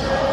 Amen.